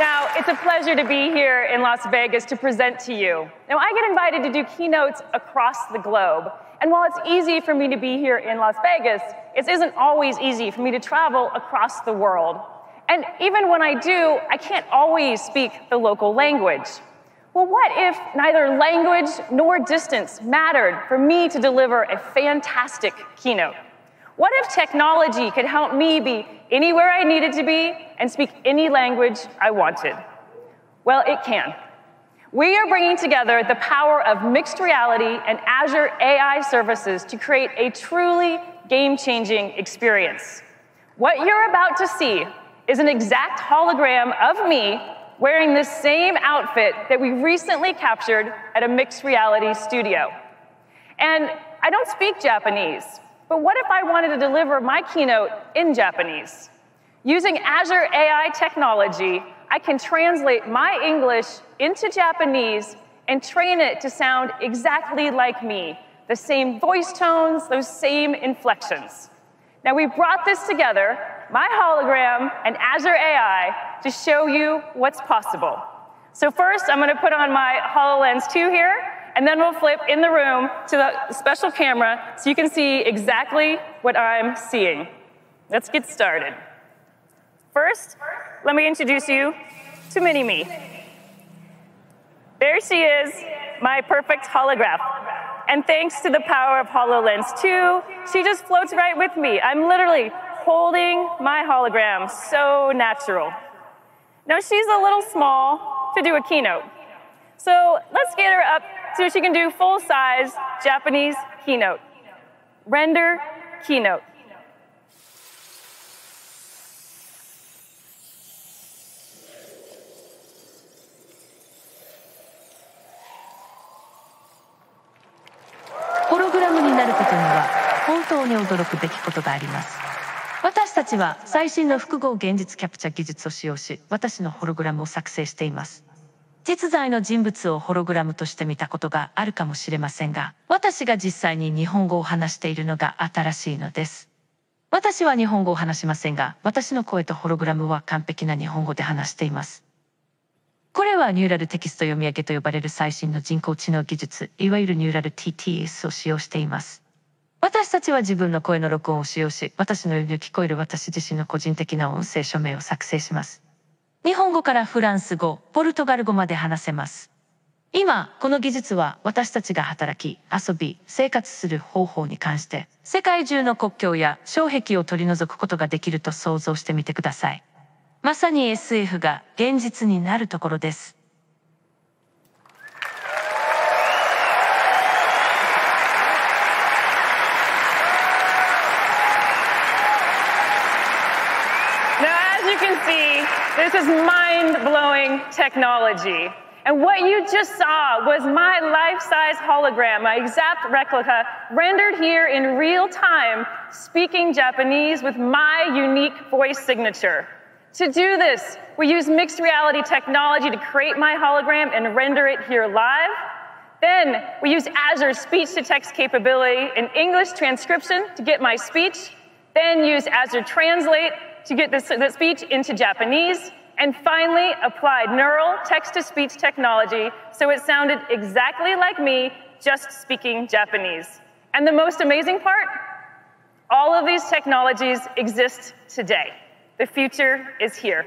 Now, it's a pleasure to be here in Las Vegas to present to you. Now, I get invited to do keynotes across the globe. And while it's easy for me to be here in Las Vegas, it isn't always easy for me to travel across the world. And even when I do, I can't always speak the local language. Well, what if neither language nor distance mattered for me to deliver a fantastic keynote? What if technology could help me be anywhere I needed to be and speak any language I wanted? Well, it can. We are bringing together the power of mixed reality and Azure AI services to create a truly game changing experience. What you're about to see is an exact hologram of me wearing the same outfit that we recently captured at a mixed reality studio. And I don't speak Japanese, but what if I wanted to deliver my keynote in Japanese? Using Azure AI technology, I can translate my English into Japanese and train it to sound exactly like me, the same voice tones, those same inflections. Now, we've brought this together, my hologram and Azure AI, to show you what's possible. So, first, I'm going to put on my HoloLens 2 here, and then we'll flip in the room to the special camera so you can see exactly what I'm seeing. Let's get started. First, let me introduce you to Mini Me. There she is, my perfect holograph. And thanks to the power of HoloLens 2, she just floats right with me. I'm literally holding my hologram so natural. Now, she's a little small to do a keynote. So let's get her up so she can do full size Japanese keynote. Render keynote. 当に驚くべきことがあります。私たちは最新の複合現実キャプチャ技術を使用し、私のホログラムを作成しています。実在の人物をホログラムとして見たことがあるかもしれませんが、私が実際に日本語を話しているのが新しいのです。私は日本語を話しませんが、私の声とホログラムは完璧な日本語で話しています。これはニューラルテキスト読み上げと呼ばれる最新の人工知能技術、いわゆるニューラル TTS を使用しています。私たちは自分の声の録音を使用し、私のように聞こえる私自身の個人的な音声署名を作成します。日本語からフランス語、ポルトガル語まで話せます。今、この技術は私たちが働き、遊び、生活する方法に関して、世界中の国境や障壁を取り除くことができると想像してみてください。まさに SF が現実になるところです。This is mind blowing technology. And what you just saw was my life size hologram, my exact replica, rendered here in real time, speaking Japanese with my unique voice signature. To do this, we use mixed reality technology to create my hologram and render it here live. Then we use Azure speech to text capability and English transcription to get my speech. Then use Azure Translate to get this, the speech into Japanese, and finally applied neural text-to-speech technology so it sounded exactly like me, just speaking Japanese. And the most amazing part? All of these technologies exist today. The future is here.